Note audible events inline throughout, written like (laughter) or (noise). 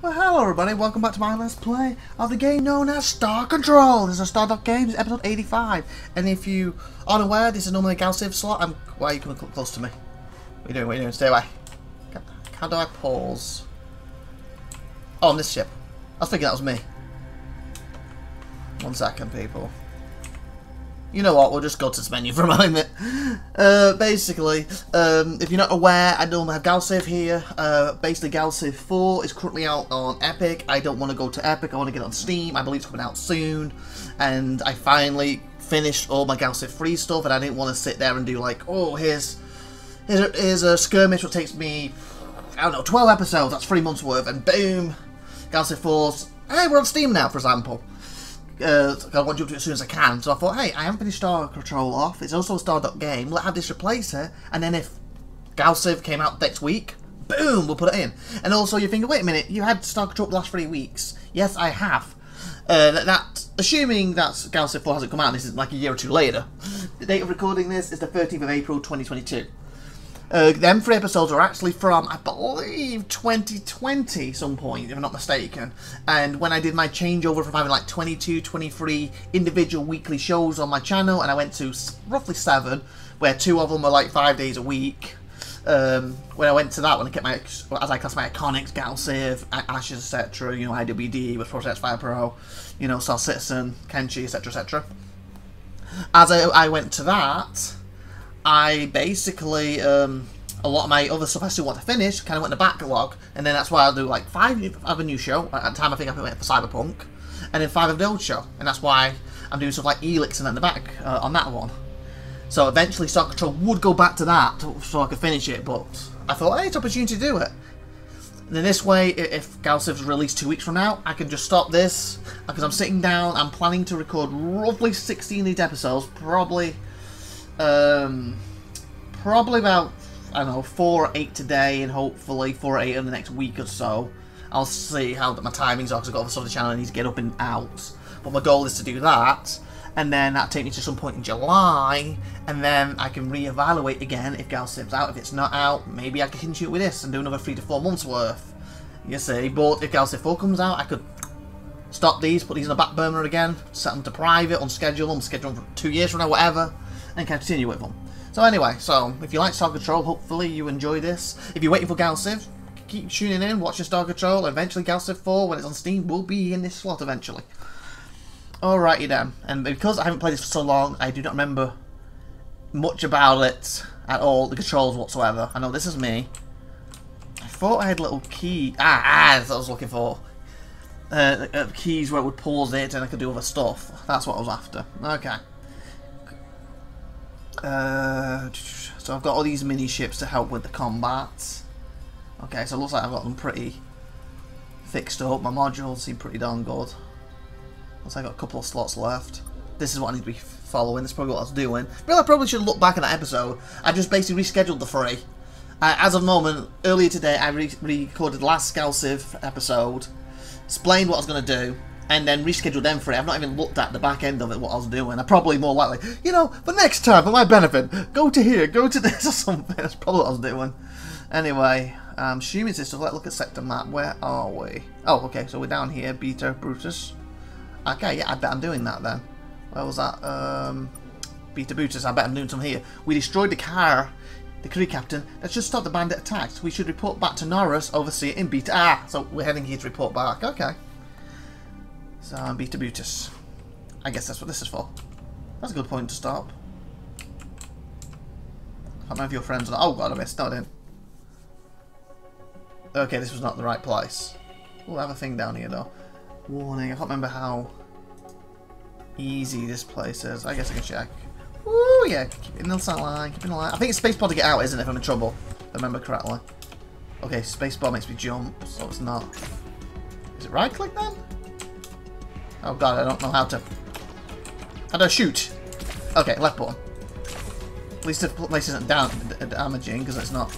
Well, hello everybody, welcome back to my Let's Play of the game known as Star Control. This is a Star Games, episode 85. And if you aren't aware, this is normally a Galciv slot. I'm, why are you coming close to me? What are you doing, what are you doing? Stay away. How do I pause? Oh, on this ship. I was thinking that was me. One second, people. You know what, we'll just go to this menu for a moment. Uh, basically, um, if you're not aware, I don't have Galciv here. Uh, basically, Galciv 4 is currently out on Epic. I don't want to go to Epic, I want to get on Steam. I believe it's coming out soon. And I finally finished all my Galciv 3 stuff, and I didn't want to sit there and do like, oh, here's, here's, a, here's a skirmish which takes me, I don't know, 12 episodes, that's three months worth, and boom, Galciv 4's, hey, we're on Steam now, for example uh, I want to do it as soon as I can. So I thought, hey, I haven't finished Star Control off. It's also a Star Game. Let's have this replace it. And then if Galciv came out next week, boom, we'll put it in. And also you're thinking, wait a minute, you had Star Control the last three weeks. Yes, I have. Uh, that, that, assuming that Galciv 4 hasn't come out, this is like a year or two later. The date of recording this is the 13th of April 2022. Uh, them three episodes are actually from, I believe, 2020 some point, if I'm not mistaken. And when I did my changeover from having like 22, 23 individual weekly shows on my channel, and I went to roughly seven, where two of them were like five days a week. Um, when I went to that one, I kept my, as I class my iconics, Galciv, Ashes, etc., you know, IWD with Project Fire Pro, you know, Star Citizen, Kenshi, etc., etc. As I, I went to that, I basically, um, a lot of my other stuff I still want to finish kind of went in the backlog, and then that's why I'll do like five of a new show. At the time, I think I went for Cyberpunk, and then five of the old show, and that's why I'm doing stuff like Elix and then the back uh, on that one. So eventually, Star Control would go back to that so I could finish it, but I thought, hey, it's an opportunity to do it. And then this way, if Galciv's released two weeks from now, I can just stop this because I'm sitting down. I'm planning to record roughly 16 of these episodes, probably um, probably about, I don't know, 4 or 8 today, and hopefully 4 or 8 in the next week or so. I'll see how my timings are, because I've got stuff on the channel I need to get up and out. But my goal is to do that, and then that take me to some point in July, and then I can re-evaluate again if Galciv's out. If it's not out, maybe I can continue with this and do another 3 to 4 months worth. You see, but if Gal Galciv 4 comes out, I could stop these, put these in the back burner again, set them to private, unschedule them, schedule them for two years from now, whatever and continue with them. So anyway, so if you like Star Control, hopefully you enjoy this. If you're waiting for Galciv, keep tuning in, watch your Star Control, eventually Galciv 4, when it's on Steam, will be in this slot eventually. Alrighty then, and because I haven't played this for so long, I do not remember much about it at all, the controls whatsoever. I know this is me. I thought I had little key, ah, ah, that's what I was looking for. Uh, uh, keys where it would pause it and I could do other stuff. That's what I was after. Okay. Uh, so I've got all these mini ships to help with the combat. Okay, so it looks like I've got them pretty fixed up. My modules seem pretty darn good. Looks like I've got a couple of slots left. This is what I need to be following. This is probably what I was doing. Really, I probably should look back at that episode. I just basically rescheduled the three. Uh, as of moment, earlier today, I re recorded the last Galciv episode, explained what I was going to do, and then reschedule them for it. I've not even looked at the back end of it, what I was doing. I probably more likely, you know, for next time, for my benefit, go to here, go to (laughs) this or something. That's probably what I was doing. Anyway, I'm assuming this, so let's look at sector map. Where are we? Oh, okay, so we're down here, Beta Brutus. Okay, yeah, I bet I'm doing that then. Where was that? Um, Beta Brutus, I bet I'm doing some here. We destroyed the car, the crew captain. Let's just stop the bandit attacks. We should report back to Norris, oversee in Beta. Ah, so we're heading here to report back. Okay. So, Beta Butus. I guess that's what this is for. That's a good point to stop. I don't know if your friends are... Oh god, I missed. No, I didn't. Okay, this was not the right place. We'll have a thing down here, though. Warning, I can't remember how easy this place is. I guess I can check. Ooh, yeah, keep it in the line, keep it in the line. I think it's spacebar to get out, isn't it, if I'm in trouble? I remember correctly. Okay, spacebar makes me jump, so it's not. Is it right click then? Oh god, I don't know how to... How do I shoot? Okay, left button. At least the place isn't down damaging, because it's not...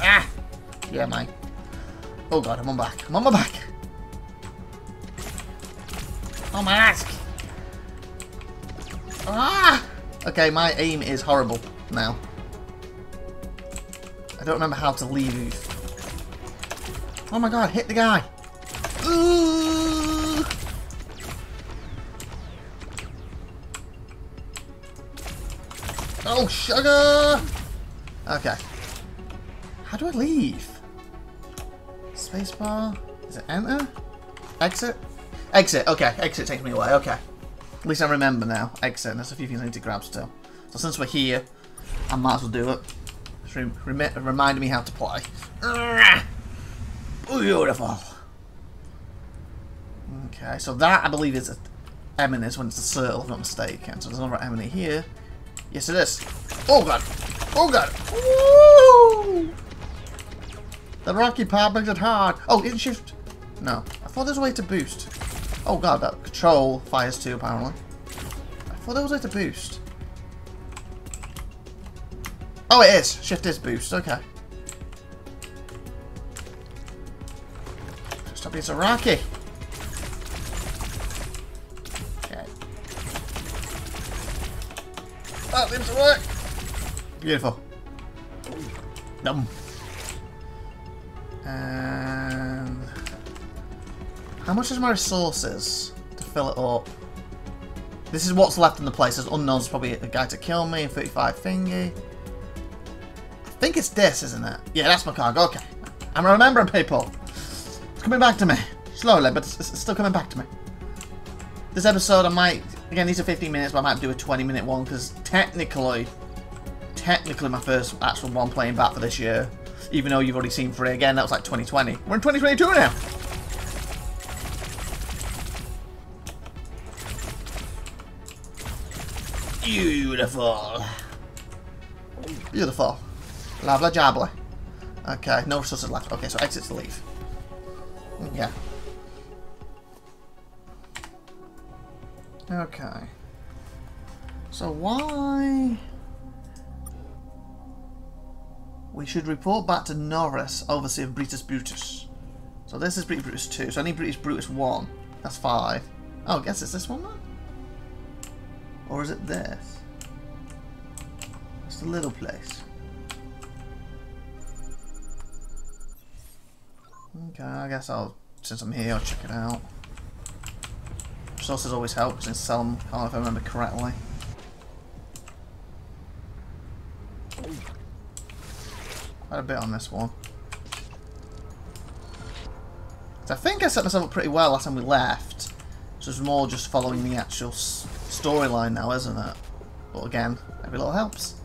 Ah! Yeah, mate. Oh god, I'm on back. I'm on my back! Oh, my ass! Ah! Okay, my aim is horrible now. I don't remember how to leave Oh my god, hit the guy. Ooh. Oh, sugar! Okay. How do I leave? Spacebar? Is it enter? Exit? Exit, okay. Exit takes me away, okay. At least I remember now. Exit, there's a few things I need to grab still. So since we're here, I might as well do it. Just re remind me how to play. Beautiful. Okay, so that I believe is a eminence when it's a circle, if I'm not mistaken. So there's another eminence here. Yes, it is. Oh god! Oh god! Woo! The rocky part makes it hard. Oh, in shift. No, I thought there was a way to boost. Oh god, that control fires too apparently. I thought there was a way to boost. Oh, it is. Shift is boost. Okay. Stop being so rocky. That seems to work. Beautiful. Dumb. And how much is my resources to fill it up? This is what's left in the place. There's unknowns, probably a guy to kill me, 35 thingy. I think it's this, isn't it? Yeah, that's my cargo. Okay. I'm remembering people. It's coming back to me. Slowly, but it's, it's still coming back to me. This episode, I might... Again, these are 15 minutes, but I might do a 20 minute one, because technically... Technically my first actual one playing back for this year. Even though you've already seen three again, that was like 2020. We're in 2022 now! Beautiful. Beautiful. Lovely jabbly. Okay, no resources left. Okay, so exit to leave. Yeah. Okay. So why... We should report back to Norris, overseer of Brutus Brutus. So this is Brutus Brutus 2, so I need Brutus Brutus 1. That's 5. Oh, I guess it's this one then? Or is it this? It's the little place. Okay, I guess I'll, since I'm here, I'll check it out. Resources always help, since some, I don't know if I remember correctly. Quite a bit on this one. I think I set myself up pretty well last time we left. So it's more just following the actual storyline now, isn't it? But again, every little helps.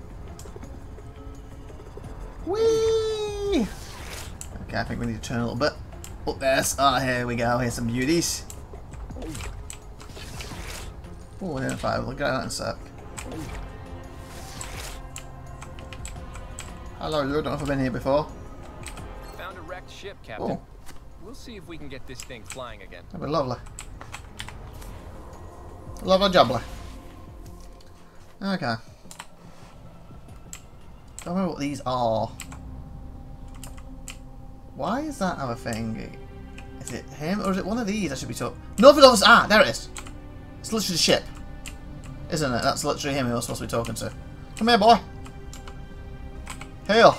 Whee! Okay, I think we need to turn a little bit. Up there. Ah, oh, here we go. Here's some beauties. Oh, identify. We'll at that in a sec. Hello, you. Don't know if I've been here before. Found a wrecked ship, Captain. Oh. We'll see if we can get this thing flying again. That'd be lovely. Lovely jubbly. Okay. Don't know what these are. Why is that other thing? Is it him or is it one of these I should be talking? Northern office. Ah, there it is. It's literally the ship, isn't it? That's literally him who I was supposed to be talking to. Come here, boy. Hail.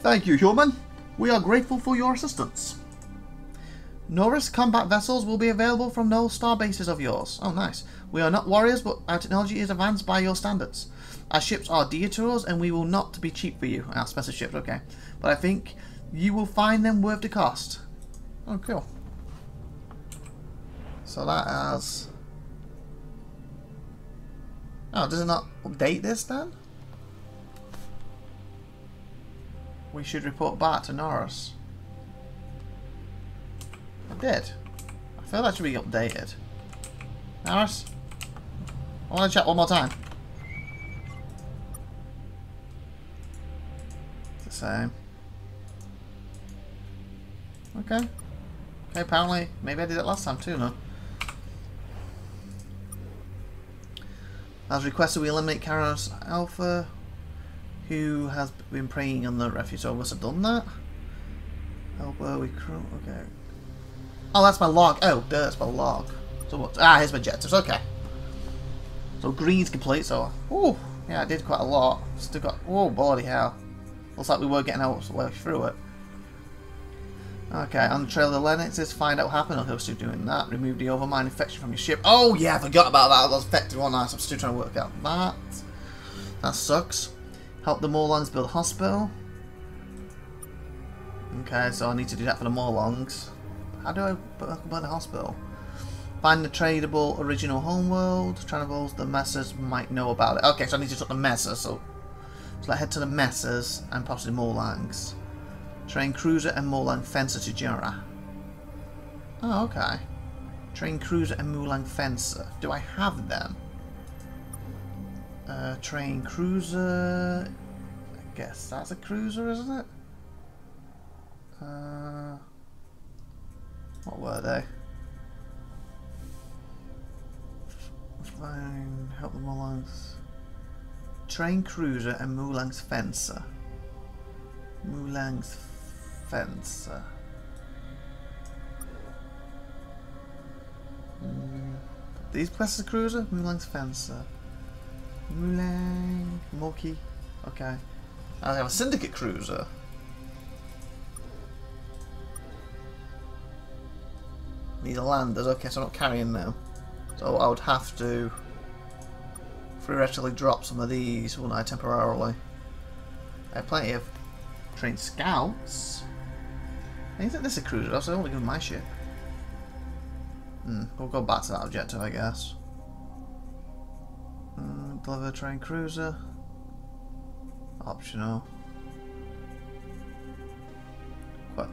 Thank you, human. We are grateful for your assistance. Norris combat vessels will be available from no star bases of yours. Oh, nice. We are not warriors, but our technology is advanced by your standards. Our ships are dear to us, and we will not be cheap for you. Our special ships, okay. But I think you will find them worth the cost. Oh, cool. So that has... Oh, does it not update this then? We should report back to Norris. I did. I feel that should be updated. Norris? I want to check one more time. It's the same. Okay. Okay, apparently, maybe I did it last time too, no? As requested, we eliminate Kairos Alpha, who has been preying on the refuge. So I must have done that. Alpha, we crew. okay. Oh, that's my log. Oh, that's my log. So what? Ah, here's my objectives. Okay. So green's complete. So, oh, yeah, I did quite a lot. Still got. Oh, bloody hell. Looks like we were getting our way through it. Okay, on the trail of the Lennoxes, find out what happened. Okay, we're still doing that. Remove the overmind infection from your ship. Oh, yeah, I forgot about that. That was effective one nice. I'm still trying to work out that. That sucks. Help the Morlongs build a hospital. Okay, so I need to do that for the Morlongs. How do I build a hospital? Find the tradable original homeworld. Tradables the Messers might know about it. Okay, so I need to talk to the Messers, so... So I head to the Messers and possibly Morlangs. Train cruiser and Morlang fencer to Jura. Oh, okay. Train cruiser and Morlang fencer. Do I have them? Uh, train cruiser... I guess that's a cruiser, isn't it? Uh, what were they? Fine, help the Morlangs. Train cruiser and Mulang's fencer. Mulang's fencer. Mm. These of cruiser? Mulang's fencer. Mulang. Moki. Okay. I have a syndicate cruiser. These are landers. Okay, so I'm not carrying them. So I would have to theoretically drop some of these, wouldn't I, temporarily? I have plenty of trained scouts. I think this is a cruiser, that's only give my ship. Hmm, we'll go back to that objective, I guess. Mm, deliver train cruiser. Optional.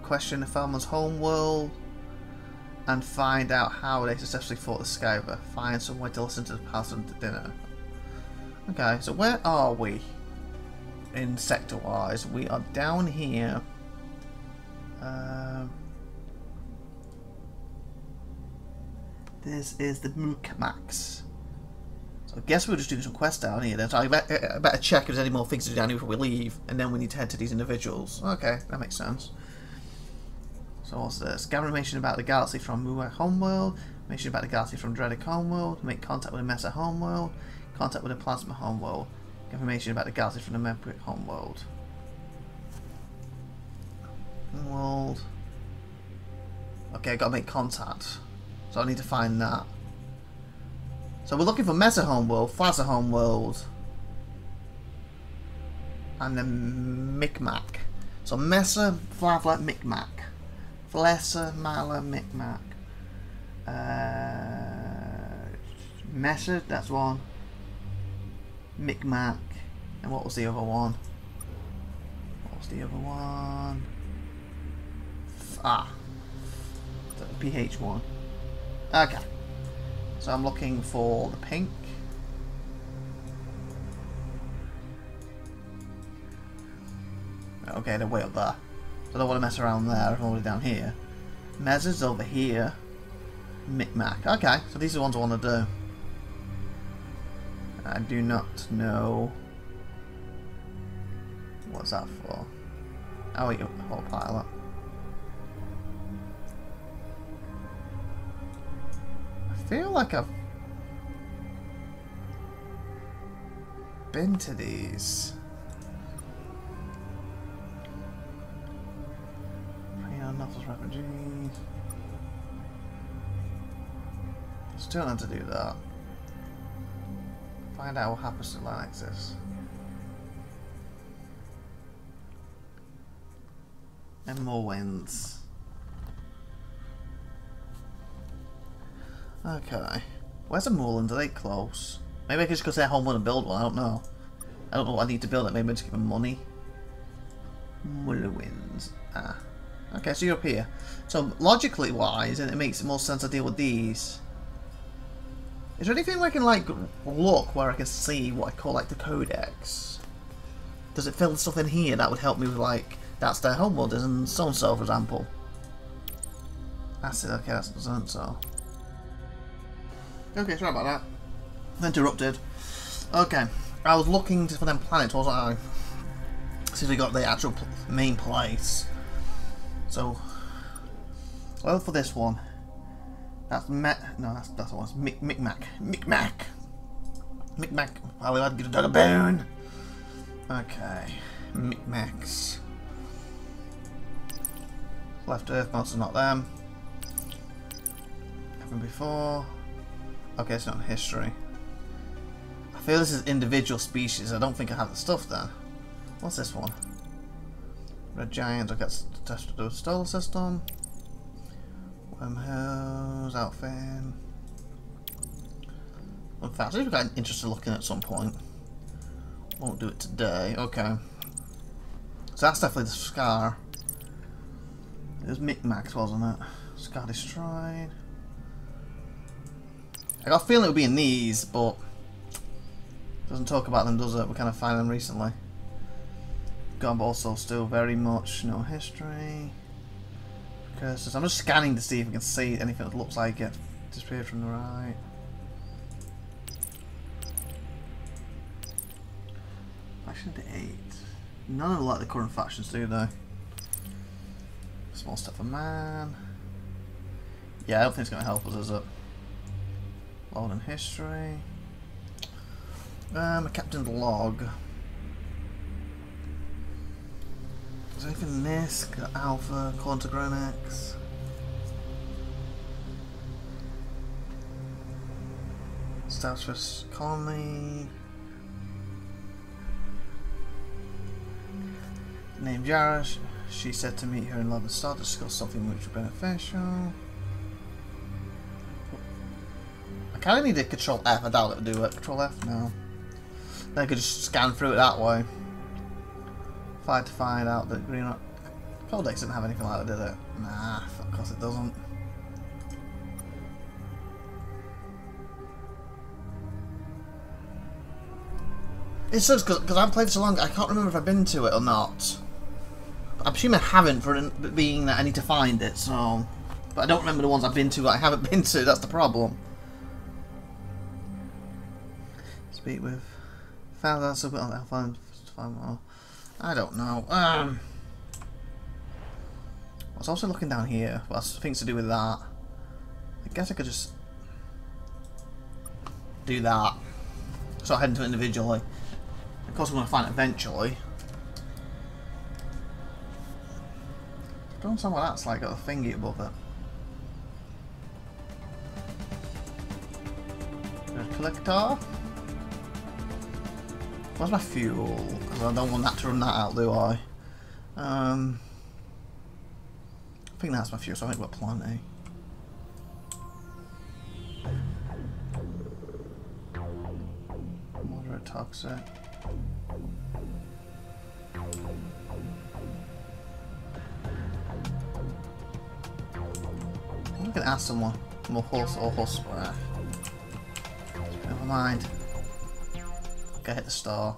Question the home world and find out how they successfully fought the Scryve. Find some way to listen to the past to dinner. Okay, so where are we? In sector-wise, we are down here. Um, this is the Mukmax. So I guess we'll just do some quests down here then. So I better, I better check if there's any more things to do down here before we leave. And then we need to head to these individuals. Okay, that makes sense. So what's this? Gather information about the galaxy from Muak homeworld. Information about the galaxy from Dreadic homeworld. Make contact with a Mesa homeworld. Contact with a Plasma homeworld. Information about the galaxy from the Membric homeworld. World. Okay, I gotta make contact. So I need to find that. So we're looking for Mesa homeworld, Flaza homeworld, and then Micmac. So Mesa, Flavla, Micmac. Flessa, Mala, Micmac. Uh, Mesa, that's one. Micmac. And what was the other one? What was the other one? Ah. PH1. Okay. So I'm looking for the pink. Okay, they're way up there. I don't want to mess around there. I'm already down here. Mez is over here. Micmac. Okay, so these are the ones I want to do. I do not know. What's that for? Oh, wait, whole pilot. I feel like I've been to these. Still need to do that. Find out what happens to Lanexus. And more wins. Okay. Where's the Moorland? Are they close? Maybe I can just go to their homeworld and build one. I don't know. I don't know what I need to build it. Maybe I just give them money. wins. Ah. Okay, so you're up here. So logically wise, and it makes more sense to deal with these. Is there anything where I can like look where I can see what I call like the codex? Does it fill stuff in here that would help me with like that's their homeworld and so and so for example? That's it, okay, that's doesn't so. Okay, sorry about that. Interrupted. Okay. I was looking for them planets, wasn't I? If we got the actual main place. So, well, for this one, that's Met. No, that's that's the one. Mic Micmac. Micmac. Micmac. Well, I'd get a dog bone. Okay. Micmacs. Left Earth, most not them. Happened before. Okay, it's not history. I feel this is individual species. I don't think I have the stuff there. What's this one? Red Giant, I got test to do a solar system. Wormholes, outfit. In fact, we've got interested looking at some point. Won't do it today. Okay. So that's definitely the Scar. It was Micmacs, wasn't it? Scar destroyed. I got a feeling it would be in these, but doesn't talk about them, does it? We kind of find them recently. Got also still very much no history. Curses. I'm just scanning to see if we can see anything that looks like it. Disappeared from the right. Faction to 8. None of like the current factions, do they? Small step for man. Yeah, I don't think it's going to help us, is it? Load in history. Um, a captain's log. Is there anything? Got Alpha, Quantagronics. Starfish Colony. Named Yara. She said to meet her in London Star to discuss something mutually beneficial. Kind of need to control F. I doubt it would do it. Control F? No. Then I could just scan through it that way. Fight to find out that Green Rock... Codex didn't have anything like that, did it? Nah, of course it doesn't. It's just because I've played so long, I can't remember if I've been to it or not. I'm assuming I haven't for it being that I need to find it, so... But I don't remember the ones I've been to I haven't (laughs) been to, that's the problem. Speak with... Found out something I'll find, find more. I don't know. Um, I was also looking down here. Well, things to do with that. I guess I could just do that. So I head into it individually. Of course, I'm going to find it eventually. I don't know what that's like. Got a thingy above it. Collector. Where's my fuel? Because I don't want that to run that out, do I? Um, I think that's my fuel, so I think we're plenty. Moderate toxic. I'm gonna ask someone more horse or horse square. Never mind. Go hit the star.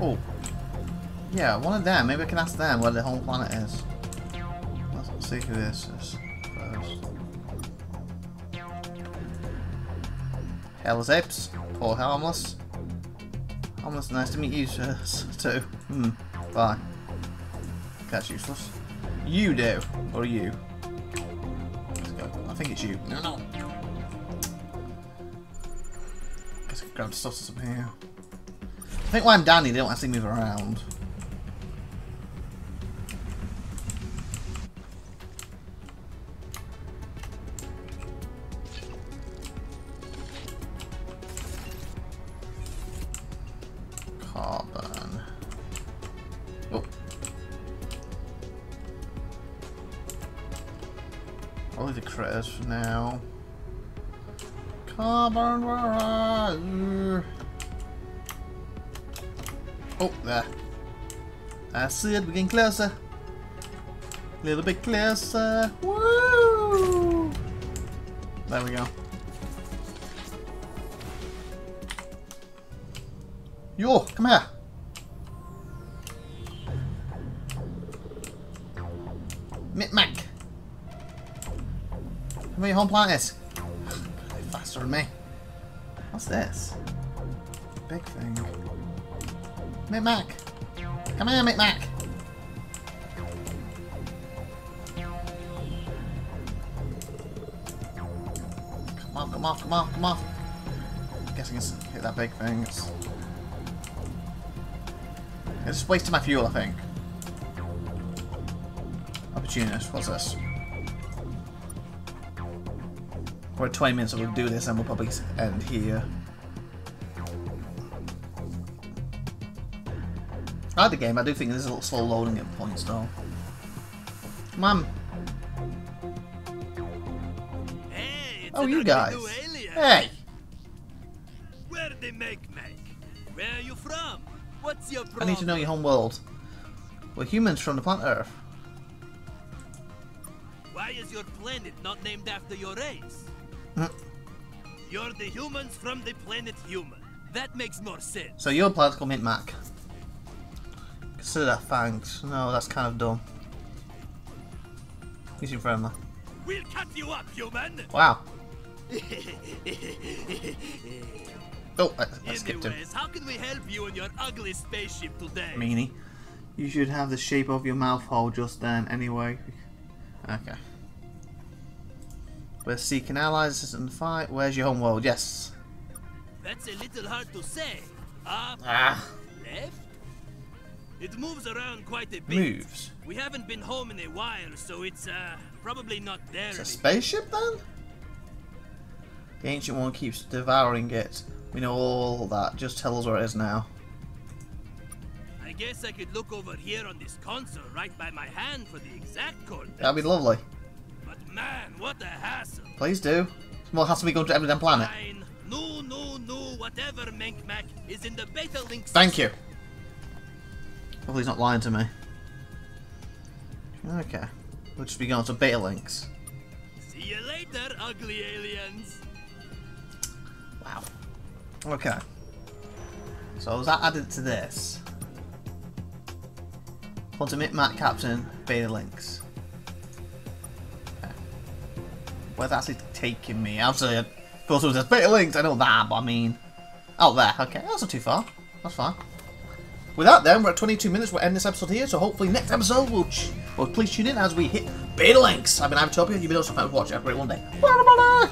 Oh. Yeah, one of them. Maybe I can ask them where the whole planet is. Let's see who this is. Hell's Apes. Poor Harmless. Harmless, nice to meet you, sir, (laughs) too. Hmm. Bye. That's useless. You do. Or you. Let's go. I think it's you. No, no. Guess I can grab stuff from here. I think when I'm Danny, they don't actually move around. Carbon. Oh. Leave the critters for now. Carbon? Oh, there. I see it, we're getting closer. A little bit closer. Woo! There we go. Yo, come here. Come here, home planet. Faster than me. What's this? Big thing. Micmac. Come here, Micmac. Come on, come on, come on. I guess I can hit that big thing. It's, it's just wasting my fuel, I think. Opportunist, what's this? At 20 minutes, we'll do this and we'll probably end here. I like the game, I do think there's a little slow loading at points though. Come on. Hey, Oh, you guys. Hey! Where they make make? Where are you from? What's your I need to know your home world. We're humans from the planet Earth. Why is your planet not named after your race? You're the humans from the planet human. That makes more sense. So you're political mint Mac. Consider that thanks. No, that's kind of dumb. You seem friendly. We'll cut you up, human. Wow. (laughs) Oh, I, I skipped him. Anyways, how can we help you in your ugly spaceship today? Meanie. You should have the shape of your mouth hole just then, anyway. Okay. We're seeking allies in the fight. Where's your home world? Yes. That's a little hard to say. Up, Ah. left? It moves around quite a bit. Moves. We haven't been home in a while, so it's uh probably not there. It's a spaceship then? The ancient one keeps devouring it. We know all that. Just tell us where it is now. I guess I could look over here on this console right by my hand for the exact coordinates. That'd be lovely. Man, what a hassle. Please do. It's more hassle we going to every damn planet. Fine. No, no, no, whatever Menkmack is in the beta link Thank you. Hopefully he's not lying to me. Okay. We'll just be going to beta links. See you later, ugly aliens. Wow. Okay. So was that added to this? Ultimate Map Captain beta links. Where's actually taking me? Obviously, of course, it was beta links. I know that, but I mean, out there. Okay, that's not too far. That's fine. With that, then we're at 22 minutes. We'll end this episode here. So hopefully, next episode we'll, well, please tune in as we hit beta links. I've been IVATOPIA. You've been awesome. Thanks for watching. Have a great one day. Bye, bye, bye.